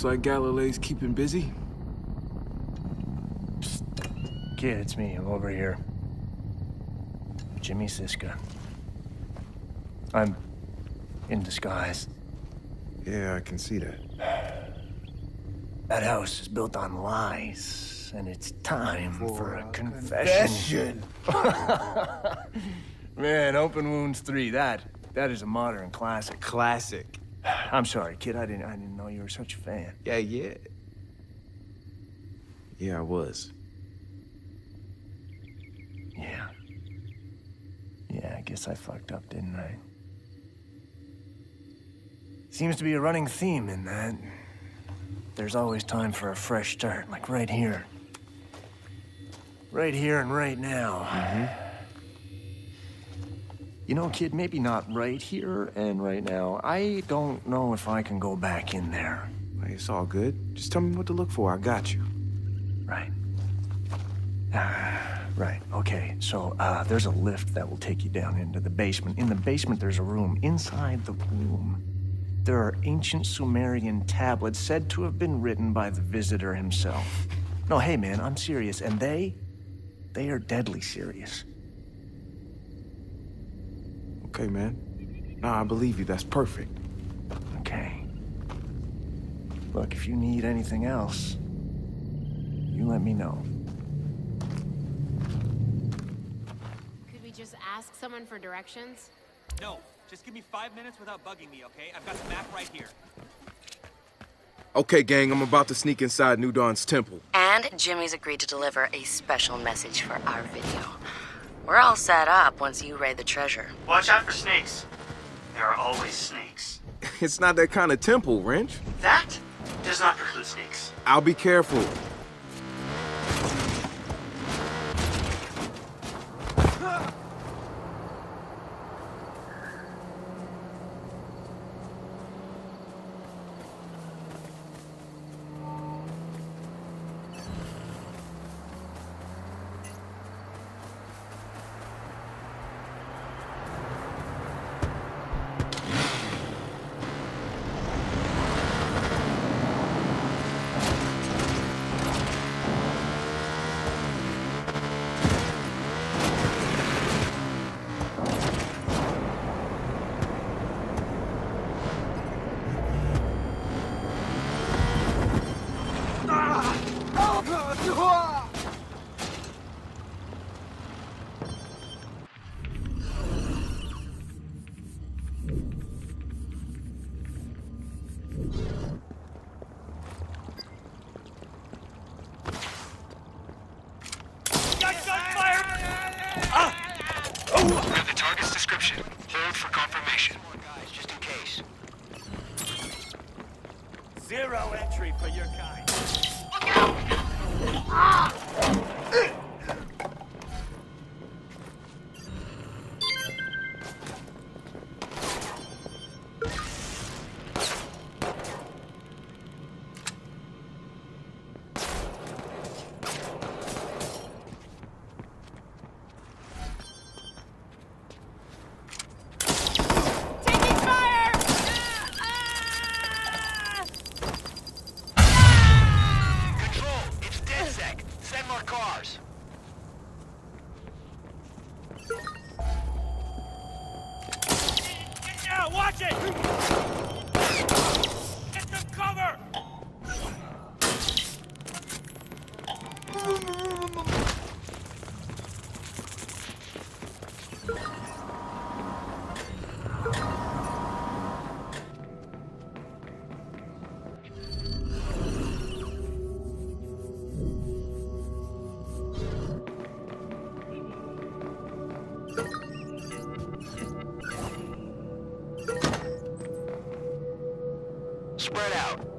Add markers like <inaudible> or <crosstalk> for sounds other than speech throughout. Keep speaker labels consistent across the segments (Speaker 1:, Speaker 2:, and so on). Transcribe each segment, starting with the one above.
Speaker 1: Looks like Galilee's keeping busy.
Speaker 2: Kid, it's me. I'm over here. Jimmy Siska. I'm in disguise.
Speaker 3: Yeah, I can see that.
Speaker 2: That house is built on lies, and it's time for, a confession. <laughs> Man, Open Wounds 3, that that is a modern classic.
Speaker 1: Classic. <sighs>
Speaker 2: I'm sorry, kid. I didn't I didn't know you were such a fan.
Speaker 1: Yeah, yeah. Yeah, I was.
Speaker 2: Yeah. Yeah, I guess I fucked up, didn't I? Seems to be a running theme in that. There's always time for a fresh start, like right here. Right here and right now. Mm-hmm. You know, kid, maybe not right here and right now. I don't know if I can go back in there.
Speaker 1: Hey, it's all good. Just tell me what to look for. I got you.
Speaker 2: Right. Ah, right. Okay. So uh, there's a lift that will take you down into the basement. In the basement, there's a room. Inside the room, there are ancient Sumerian tablets said to have been written by the visitor himself. No, hey, man, I'm serious. And they, they are deadly serious.
Speaker 1: Okay, man. Nah, I believe you. That's perfect.
Speaker 2: Okay. Look, if you need anything else, you let me know.
Speaker 4: Could we just ask someone for directions?
Speaker 5: No, just give me five minutes without bugging me, okay? I've got the map right here.
Speaker 1: Okay, gang, I'm about to sneak inside New Dawn's temple.
Speaker 6: And Jimmy's agreed to deliver a special message for our video. We're all set up once you raid the treasure.
Speaker 7: Watch out for snakes. There are always snakes. <laughs>
Speaker 1: It's not that kind of temple, Wrench.
Speaker 7: That does not preclude snakes.
Speaker 1: I'll be careful.
Speaker 5: Zero entry for your kind.
Speaker 4: Taking
Speaker 8: Spread out.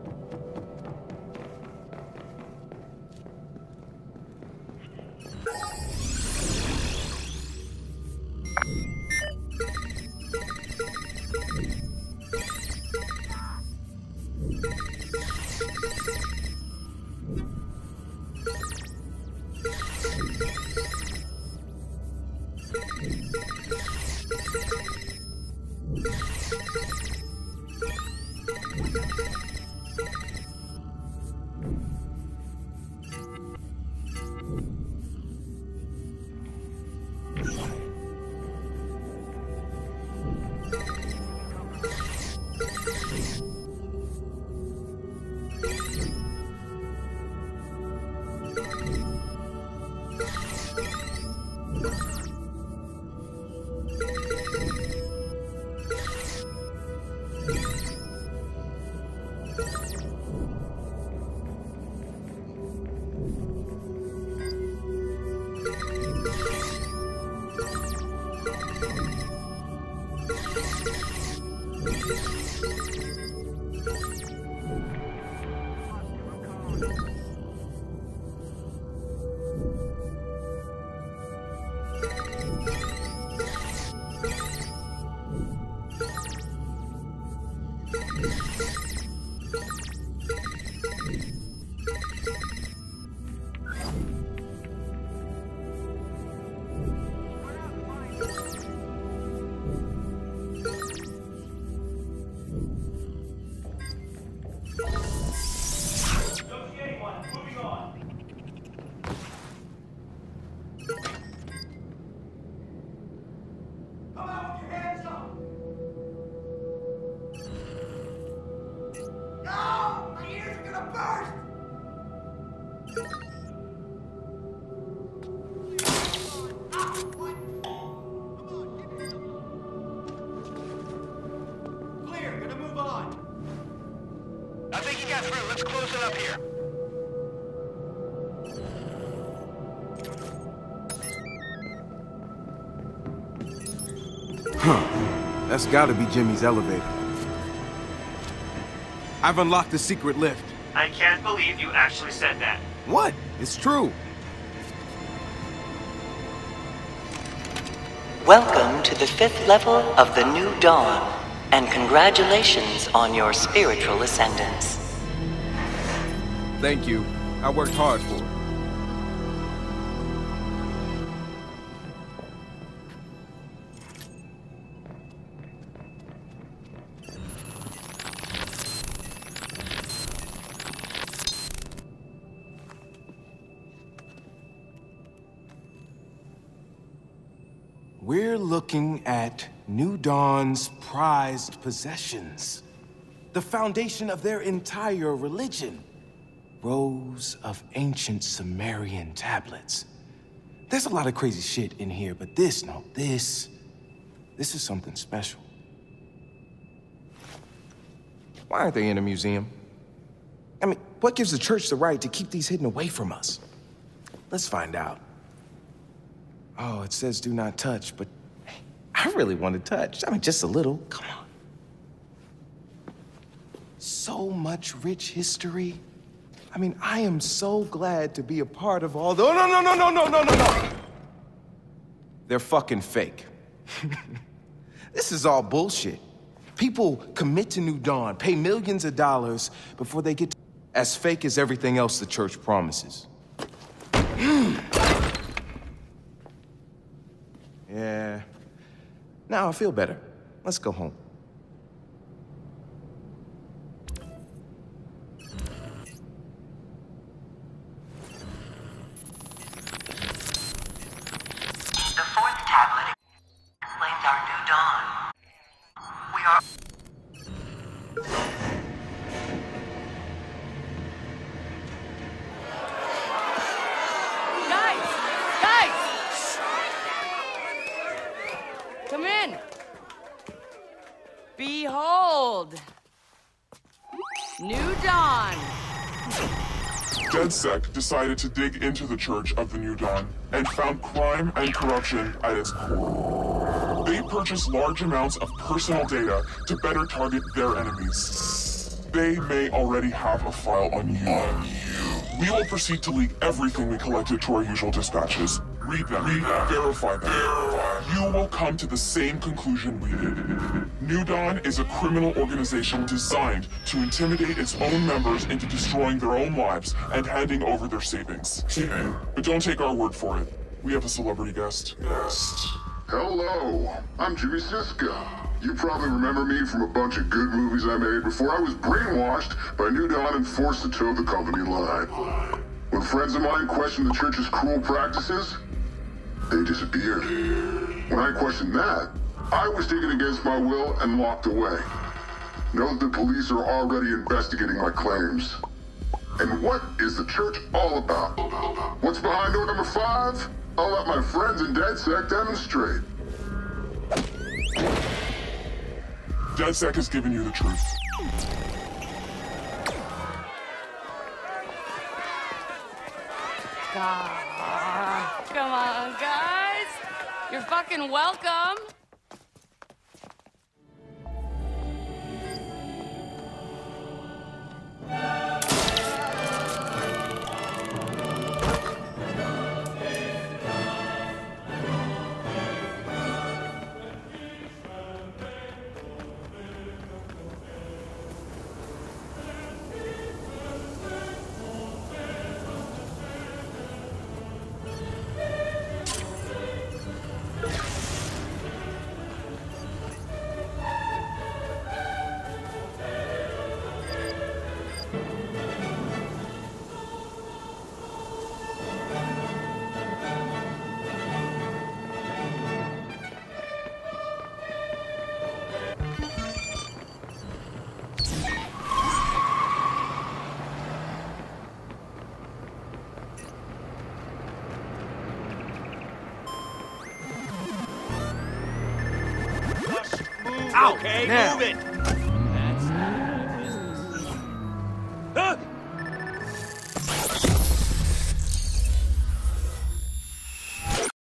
Speaker 8: フフフ。Let's close it up here. Huh.
Speaker 1: That's gotta be Jimmy's elevator. I've unlocked the secret lift.
Speaker 7: I can't believe you actually said that.
Speaker 1: What? It's true.
Speaker 6: Welcome to the fifth level of the New Dawn, and congratulations on your spiritual ascendance.
Speaker 1: Thank you. I worked hard for it. We're looking at New Dawn's prized possessions. The foundation of their entire religion. Rows of ancient Sumerian tablets. There's a lot of crazy shit in here, but this, no, this, this is something special. Why aren't they in a museum? I mean, what gives the church the right to keep these hidden away from us? Let's find out. Oh, it says do not touch, but I really want to touch. I mean, just a little. Come on. So much rich history. I mean, I am so glad to be a part of all the- oh, No, no, no, no, no, no, no, no! They're fucking fake. <laughs> this is all bullshit. People commit to New Dawn, pay millions of dollars before they get As fake as everything else the church promises. <sighs> yeah. Now I feel better. Let's go home.
Speaker 6: New Dawn!
Speaker 9: DedSec decided to dig into the Church of the New Dawn and found crime and corruption at its core. They purchased large amounts of personal data to better target their enemies. They may already have a file on you. We will proceed to leak everything we collected to our usual dispatches. Read them, read them, verify them. You will come to the same conclusion we did. New Dawn is a criminal organization designed to intimidate its own members into destroying their own lives and handing over their savings. But don't take our word for it. We have a celebrity guest. Guest.
Speaker 10: Hello, I'm Jimmy Siska. You probably remember me from a bunch of good movies I made before I was brainwashed by New Dawn and forced to toe the company line. When friends of mine questioned the church's cruel practices, they disappeared. When I questioned that, I was taken against my will and locked away. Note the police are already investigating my claims. And what is the church all about? What's behind door number five? I'll let my friends in DedSec demonstrate.
Speaker 9: DedSec has given you the truth.
Speaker 11: Come on, guys. You're fucking welcome.
Speaker 8: Ow! Okay, move it!